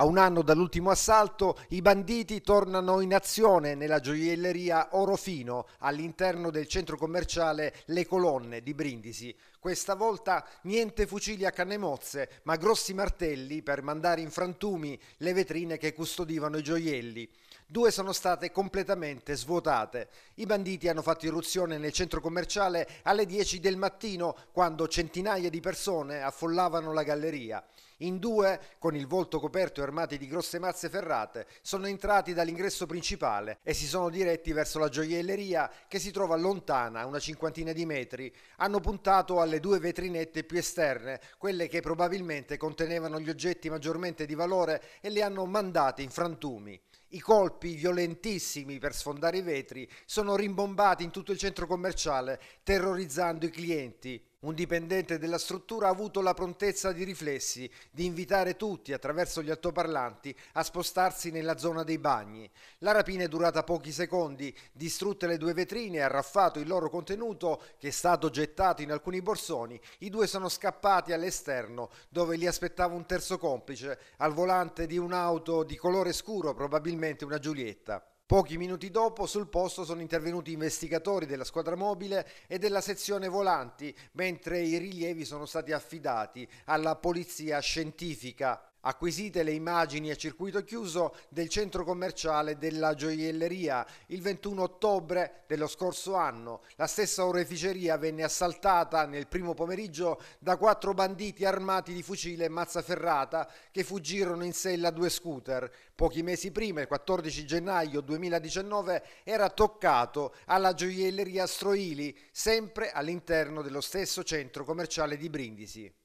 A un anno dall'ultimo assalto, i banditi tornano in azione nella gioielleria Orofino all'interno del centro commerciale Le Colonne di Brindisi. Questa volta niente fucili a canne mozze, ma grossi martelli per mandare in frantumi le vetrine che custodivano i gioielli. Due sono state completamente svuotate. I banditi hanno fatto irruzione nel centro commerciale alle 10 del mattino, quando centinaia di persone affollavano la galleria. In due, con il volto coperto e armati di grosse mazze ferrate, sono entrati dall'ingresso principale e si sono diretti verso la gioielleria che si trova lontana, una cinquantina di metri. Hanno puntato alle due vetrinette più esterne, quelle che probabilmente contenevano gli oggetti maggiormente di valore e le hanno mandate in frantumi. I colpi violentissimi per sfondare i vetri sono rimbombati in tutto il centro commerciale, terrorizzando i clienti. Un dipendente della struttura ha avuto la prontezza di riflessi di invitare tutti attraverso gli altoparlanti a spostarsi nella zona dei bagni. La rapina è durata pochi secondi, distrutte le due vetrine e arraffato il loro contenuto che è stato gettato in alcuni borsoni, i due sono scappati all'esterno dove li aspettava un terzo complice al volante di un'auto di colore scuro, probabilmente una Giulietta. Pochi minuti dopo sul posto sono intervenuti investigatori della squadra mobile e della sezione volanti, mentre i rilievi sono stati affidati alla polizia scientifica Acquisite le immagini a circuito chiuso del centro commerciale della gioielleria il 21 ottobre dello scorso anno. La stessa oreficeria venne assaltata nel primo pomeriggio da quattro banditi armati di fucile e mazza ferrata che fuggirono in sella due scooter. Pochi mesi prima, il 14 gennaio 2019, era toccato alla gioielleria Stroili, sempre all'interno dello stesso centro commerciale di Brindisi.